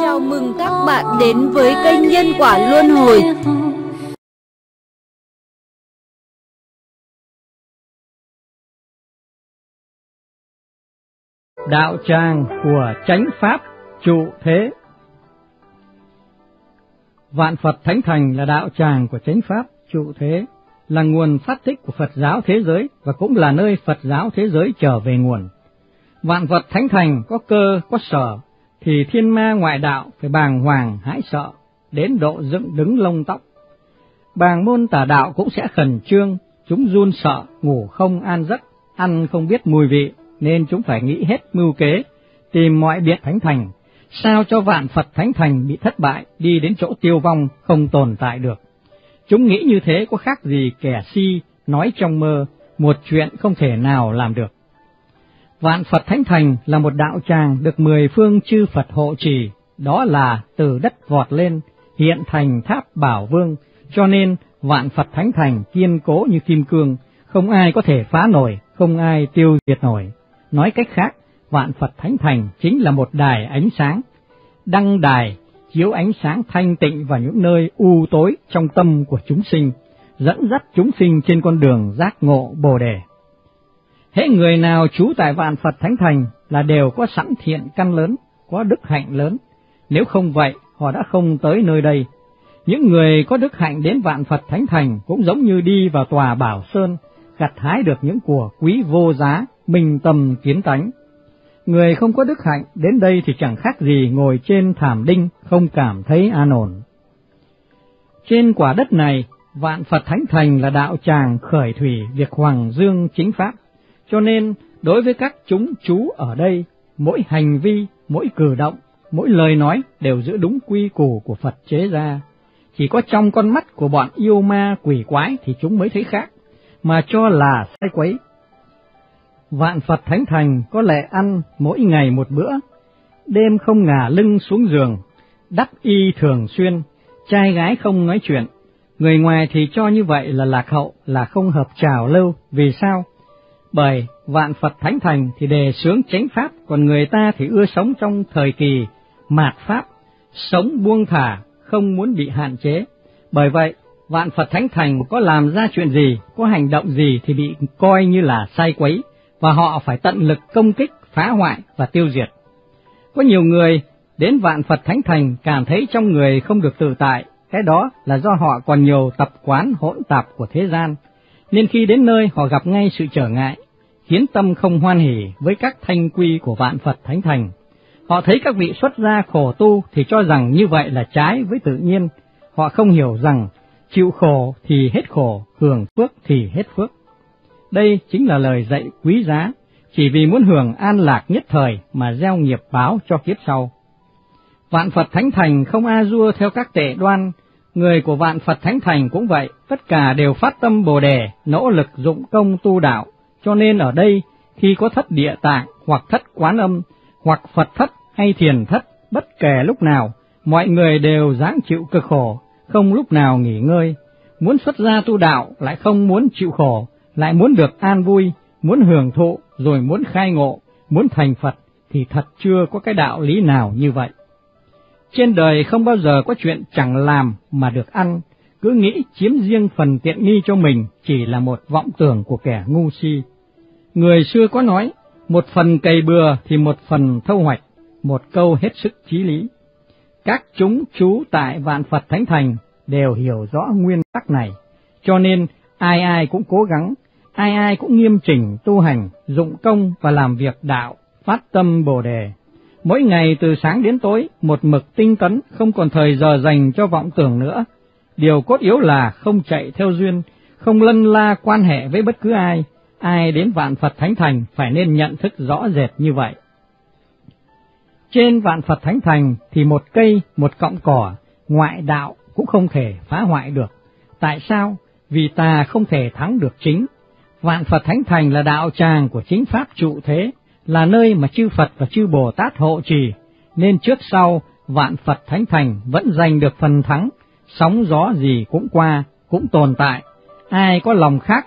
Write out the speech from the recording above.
Chào mừng các bạn đến với kênh Nhân Quả Luân Hồi Đạo tràng của chánh Pháp trụ thế Vạn Phật Thánh Thành là đạo tràng của chánh Pháp trụ thế, là nguồn phát tích của Phật giáo thế giới và cũng là nơi Phật giáo thế giới trở về nguồn. Vạn vật Thánh Thành có cơ, có sở, thì thiên ma ngoại đạo phải bàng hoàng hãi sợ, đến độ dựng đứng lông tóc. Bàng môn tả đạo cũng sẽ khẩn trương, chúng run sợ, ngủ không an giấc, ăn không biết mùi vị, nên chúng phải nghĩ hết mưu kế, tìm mọi biện thánh thành, sao cho vạn Phật thánh thành bị thất bại, đi đến chỗ tiêu vong, không tồn tại được. Chúng nghĩ như thế có khác gì kẻ si nói trong mơ, một chuyện không thể nào làm được. Vạn Phật Thánh Thành là một đạo tràng được mười phương chư Phật hộ trì, đó là từ đất vọt lên, hiện thành tháp bảo vương, cho nên vạn Phật Thánh Thành kiên cố như kim cương, không ai có thể phá nổi, không ai tiêu diệt nổi. Nói cách khác, vạn Phật Thánh Thành chính là một đài ánh sáng, đăng đài chiếu ánh sáng thanh tịnh vào những nơi u tối trong tâm của chúng sinh, dẫn dắt chúng sinh trên con đường giác ngộ Bồ đề. Hễ người nào trú tại vạn Phật Thánh Thành là đều có sẵn thiện căn lớn, có đức hạnh lớn, nếu không vậy họ đã không tới nơi đây. Những người có đức hạnh đến vạn Phật Thánh Thành cũng giống như đi vào tòa Bảo Sơn, gặt hái được những của quý vô giá, minh tâm kiến tánh. Người không có đức hạnh đến đây thì chẳng khác gì ngồi trên thảm đinh không cảm thấy an ổn. Trên quả đất này, vạn Phật Thánh Thành là đạo tràng khởi thủy việc hoàng dương chính pháp. Cho nên, đối với các chúng chú ở đây, mỗi hành vi, mỗi cử động, mỗi lời nói đều giữ đúng quy củ của Phật chế ra. Chỉ có trong con mắt của bọn yêu ma quỷ quái thì chúng mới thấy khác, mà cho là sai quấy. Vạn Phật Thánh Thành có lệ ăn mỗi ngày một bữa, đêm không ngả lưng xuống giường, đắp y thường xuyên, trai gái không nói chuyện. Người ngoài thì cho như vậy là lạc hậu, là không hợp trào lâu, vì sao? Bởi vạn Phật Thánh Thành thì đề sướng chánh Pháp, còn người ta thì ưa sống trong thời kỳ mạt Pháp, sống buông thả, không muốn bị hạn chế. Bởi vậy, vạn Phật Thánh Thành có làm ra chuyện gì, có hành động gì thì bị coi như là sai quấy, và họ phải tận lực công kích, phá hoại và tiêu diệt. Có nhiều người đến vạn Phật Thánh Thành cảm thấy trong người không được tự tại, cái đó là do họ còn nhiều tập quán hỗn tạp của thế gian, nên khi đến nơi họ gặp ngay sự trở ngại, hiến tâm không hoan hỉ với các thanh quy của vạn Phật Thánh Thành. Họ thấy các vị xuất gia khổ tu thì cho rằng như vậy là trái với tự nhiên, họ không hiểu rằng chịu khổ thì hết khổ, hưởng phước thì hết phước. Đây chính là lời dạy quý giá, chỉ vì muốn hưởng an lạc nhất thời mà gieo nghiệp báo cho kiếp sau. Vạn Phật Thánh Thành không a dua theo các tệ đoan, người của Vạn Phật Thánh Thành cũng vậy, tất cả đều phát tâm Bồ đề, nỗ lực dụng công tu đạo, cho nên ở đây khi có thất địa tạng hoặc thất quán âm, hoặc Phật thất hay thiền thất, bất kể lúc nào, mọi người đều dáng chịu cực khổ, không lúc nào nghỉ ngơi, muốn xuất gia tu đạo lại không muốn chịu khổ, lại muốn được an vui, muốn hưởng thụ, rồi muốn khai ngộ, muốn thành Phật, thì thật chưa có cái đạo lý nào như vậy. Trên đời không bao giờ có chuyện chẳng làm mà được ăn, cứ nghĩ chiếm riêng phần tiện nghi cho mình chỉ là một vọng tưởng của kẻ ngu si. Người xưa có nói, một phần cày bừa thì một phần thâu hoạch, một câu hết sức chí lý. Các chúng chú tại vạn Phật Thánh Thành đều hiểu rõ nguyên tắc này, cho nên ai ai cũng cố gắng ai ai cũng nghiêm chỉnh tu hành, dụng công và làm việc đạo, phát tâm Bồ đề. Mỗi ngày từ sáng đến tối, một mực tinh tấn, không còn thời giờ dành cho vọng tưởng nữa. Điều cốt yếu là không chạy theo duyên, không lân la quan hệ với bất cứ ai. Ai đến vạn Phật Thánh Thành phải nên nhận thức rõ rệt như vậy. Trên vạn Phật Thánh Thành thì một cây, một cọng cỏ, ngoại đạo cũng không thể phá hoại được. Tại sao? Vì ta không thể thắng được chính, Vạn Phật Thánh Thành là đạo tràng của chính Pháp trụ thế, là nơi mà chư Phật và chư Bồ Tát hộ trì, nên trước sau Vạn Phật Thánh Thành vẫn giành được phần thắng, sóng gió gì cũng qua, cũng tồn tại, ai có lòng khác